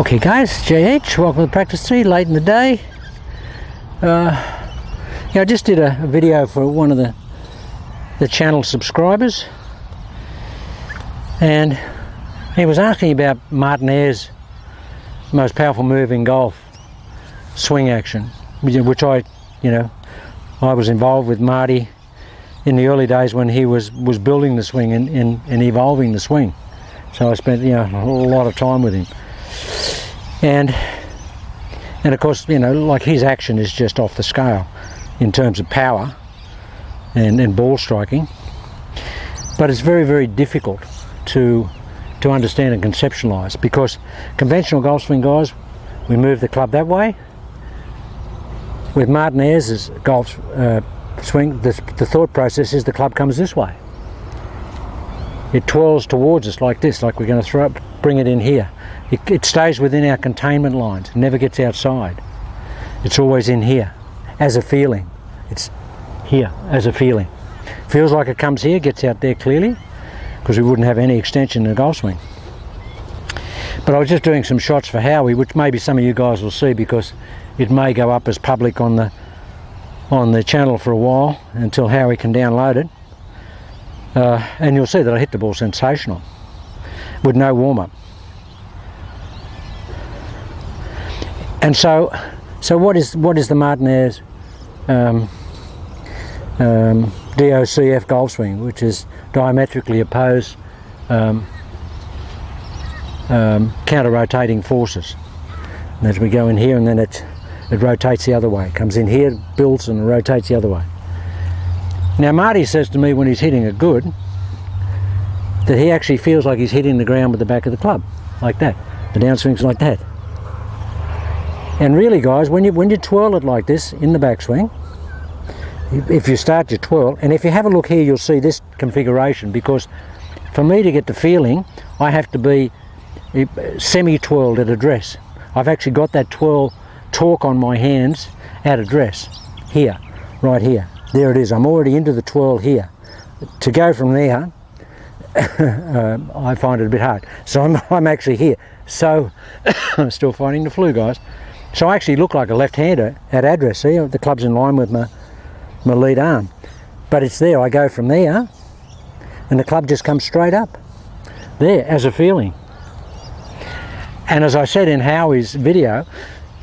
Okay guys, JH, welcome to practice 3, late in the day. Uh, yeah, I just did a, a, video for one of the, the channel subscribers and he was asking about Martin Ayers' most powerful move in golf, swing action, which I, you know, I was involved with Marty in the early days when he was, was building the swing and, and, and evolving the swing. So I spent, you know, a lot of time with him and and of course you know like his action is just off the scale in terms of power and, and ball striking. But it's very very difficult to to understand and conceptualize because conventional golf swing guys we move the club that way. With Martin Ayers' golf uh, swing the, the thought process is the club comes this way it twirls towards us like this like we're going to throw it bring it in here it, it stays within our containment lines, never gets outside. It's always in here as a feeling. It's here as a feeling. Feels like it comes here, gets out there clearly, because we wouldn't have any extension in the golf swing. But I was just doing some shots for Howie, which maybe some of you guys will see because it may go up as public on the on the channel for a while until Howie can download it. Uh, and you'll see that I hit the ball sensational with no warm-up. and so so what is what is the Martin Ayers um, um, DOCF golf swing which is diametrically opposed um, um, counter rotating forces and as we go in here and then it it rotates the other way it comes in here builds and rotates the other way now Marty says to me when he's hitting a good that he actually feels like he's hitting the ground with the back of the club like that the downswing's like that and really guys, when you, when you twirl it like this in the backswing, if you start your twirl, and if you have a look here, you'll see this configuration because for me to get the feeling, I have to be eh, semi-twirled at address. I've actually got that twirl torque on my hands at address, here, right here. There it is, I'm already into the twirl here. To go from there, uh, I find it a bit hard. So I'm, I'm actually here. So, I'm still fighting the flu, guys. So I actually look like a left-hander at address. See, the club's in line with my, my lead arm. But it's there, I go from there, and the club just comes straight up. There, as a feeling. And as I said in Howie's video,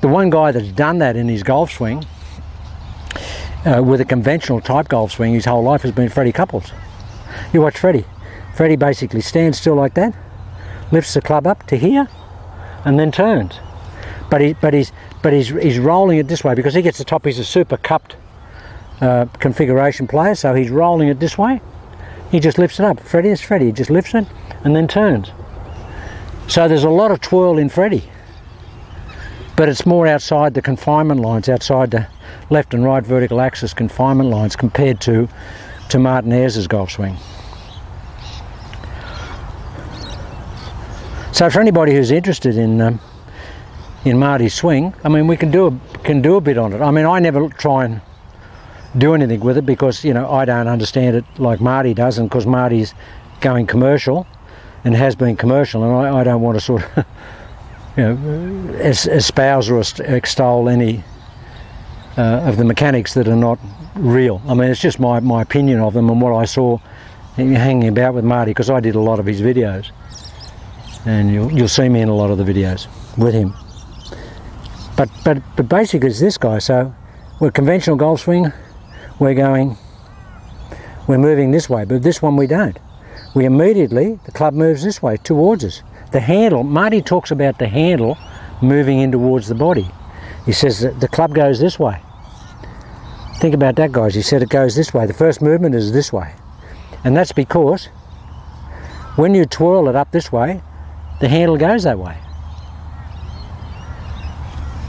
the one guy that's done that in his golf swing, uh, with a conventional type golf swing his whole life has been Freddie Couples. You watch Freddie. Freddie basically stands still like that, lifts the club up to here, and then turns but he but he's but he's he's rolling it this way because he gets the top. He's a super cupped uh, configuration player, so he's rolling it this way. He just lifts it up. Freddie is Freddie. He just lifts it and then turns. So there's a lot of twirl in Freddie, but it's more outside the confinement lines, outside the left and right vertical axis confinement lines compared to to Martin Ayers' golf swing. So for anybody who's interested in um, in Marty's swing. I mean, we can do a, can do a bit on it. I mean, I never try and do anything with it because you know I don't understand it like Marty does, and because Marty's going commercial and has been commercial, and I, I don't want to sort of you know espouse or extol any uh, of the mechanics that are not real. I mean, it's just my my opinion of them and what I saw hanging about with Marty because I did a lot of his videos, and you'll you'll see me in a lot of the videos with him. But, but, but basically it's this guy. So we're conventional golf swing, we're going, we're moving this way, but this one we don't. We immediately, the club moves this way towards us. The handle, Marty talks about the handle moving in towards the body. He says that the club goes this way. Think about that, guys. He said it goes this way. The first movement is this way. And that's because when you twirl it up this way, the handle goes that way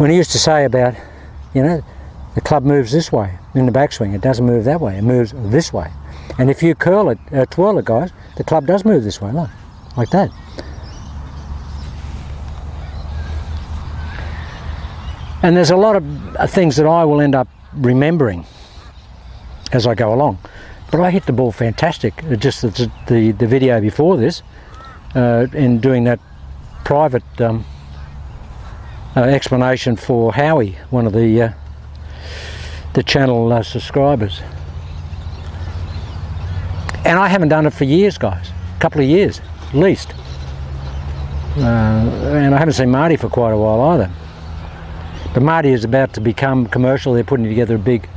when he used to say about, you know, the club moves this way in the backswing, it doesn't move that way, it moves this way. And if you curl it, uh, twirl it, guys, the club does move this way, like, like that. And there's a lot of things that I will end up remembering as I go along. But I hit the ball fantastic. Just the, the, the video before this, uh, in doing that private um, uh, explanation for Howie, one of the uh, the channel uh, subscribers. And I haven't done it for years, guys. A couple of years, at least. Uh, and I haven't seen Marty for quite a while either. But Marty is about to become commercial. They're putting together a big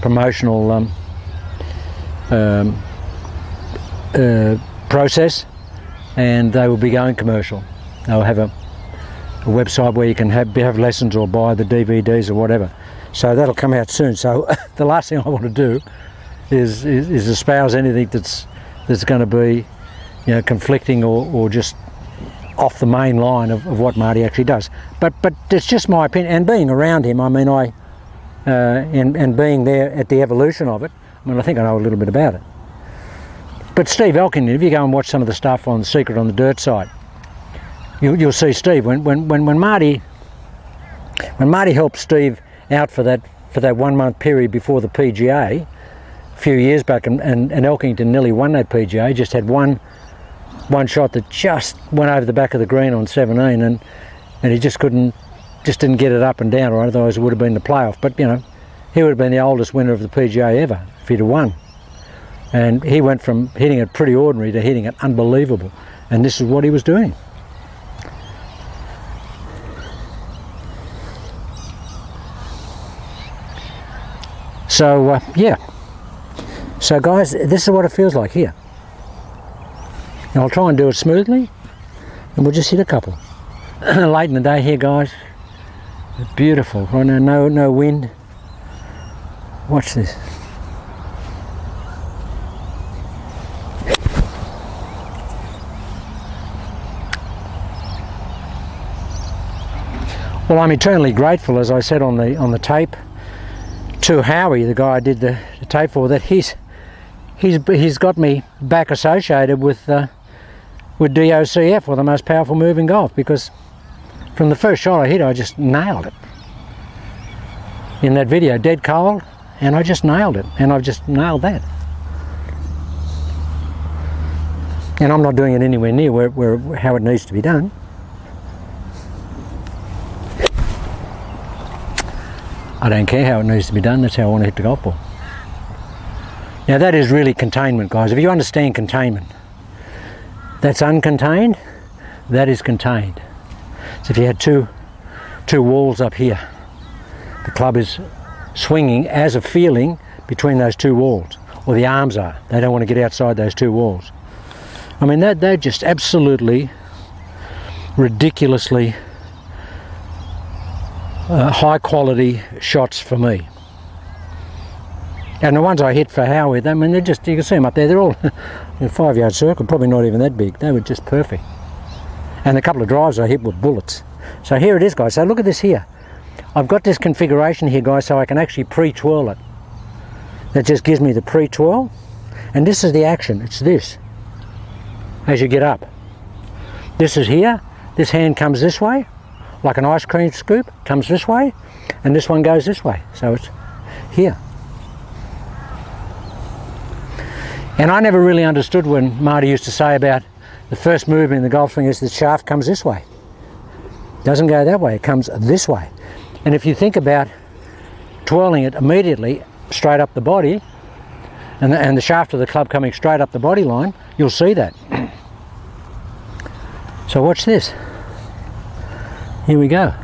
promotional um, um, uh, process, and they will be going commercial. They'll have a, a website where you can have, have lessons or buy the DVDs or whatever. So that'll come out soon. So the last thing I want to do is, is, is espouse anything that's that's going to be, you know, conflicting or, or just off the main line of, of what Marty actually does. But but it's just my opinion. And being around him, I mean, I uh, and and being there at the evolution of it, I mean, I think I know a little bit about it. But Steve Elkin, if you go and watch some of the stuff on Secret on the Dirt site, you, you'll see Steve when when when when Marty when Marty helped Steve out for that for that one month period before the PGA a few years back, and, and, and Elkington nearly won that PGA. Just had one one shot that just went over the back of the green on 17, and and he just couldn't just didn't get it up and down, or otherwise it would have been the playoff. But you know, he would have been the oldest winner of the PGA ever if he'd have won. And he went from hitting it pretty ordinary to hitting it unbelievable, and this is what he was doing. So uh, yeah. So guys, this is what it feels like here. And I'll try and do it smoothly, and we'll just hit a couple. Late in the day here, guys. Beautiful. Right now, no no wind. Watch this. Well, I'm eternally grateful, as I said on the on the tape, to Howie, the guy I did the, the tape for, that he's he's he's got me back associated with uh, with DOCF, or the most powerful move in golf, because from the first shot I hit, I just nailed it. In that video, dead cold, and I just nailed it, and I've just nailed that. And I'm not doing it anywhere near where, where how it needs to be done. I don't care how it needs to be done, that's how I want to hit the golf ball. Now that is really containment guys, if you understand containment, that's uncontained, that is contained. So if you had two, two walls up here, the club is swinging as a feeling between those two walls, or the arms are, they don't want to get outside those two walls. I mean, they're, they're just absolutely ridiculously uh, high quality shots for me. And the ones I hit for Howie, I mean, they're just, you can see them up there, they're all in a five yard circle, probably not even that big. They were just perfect. And a couple of drives I hit were bullets. So here it is, guys. So look at this here. I've got this configuration here, guys, so I can actually pre-twirl it. That just gives me the pre-twirl. And this is the action, it's this. As you get up. This is here, this hand comes this way, like an ice cream scoop, comes this way, and this one goes this way. So it's here. And I never really understood when Marty used to say about the first movement in the golf swing is the shaft comes this way. It Doesn't go that way, it comes this way. And if you think about twirling it immediately straight up the body, and the, and the shaft of the club coming straight up the body line, you'll see that. So watch this. Here we go.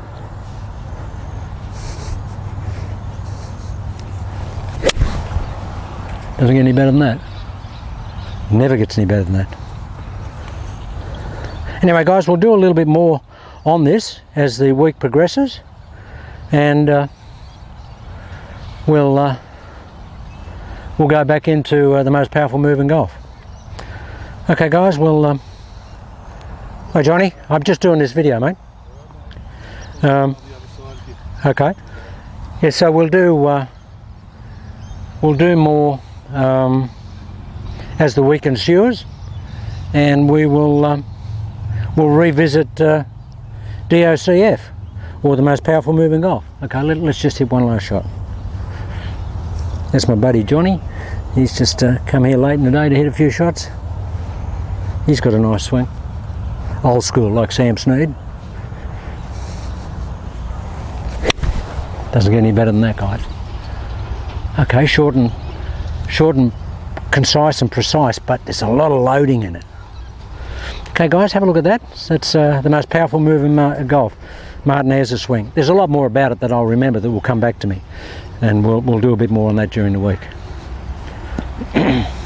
Doesn't get any better than that. Never gets any better than that. Anyway guys, we'll do a little bit more on this as the week progresses and uh, we'll uh, we'll go back into uh, the most powerful move in golf. Okay guys, we'll um, Hi Johnny, I'm just doing this video mate. Um, okay. Yeah, so we'll do uh, we'll do more um, as the week ensues, and we will um, we'll revisit uh, DOCF or the most powerful move in golf. Okay, let, us just hit one last shot. That's my buddy Johnny. He's just uh, come here late in the day to hit a few shots. He's got a nice swing. Old school like Sam Snead. Doesn't get any better than that, guys. Okay, short and short and concise and precise, but there's a lot of loading in it. Okay, guys, have a look at that. That's uh, the most powerful move in uh, golf. Martin Ayers's swing. There's a lot more about it that I'll remember that will come back to me, and we'll we'll do a bit more on that during the week.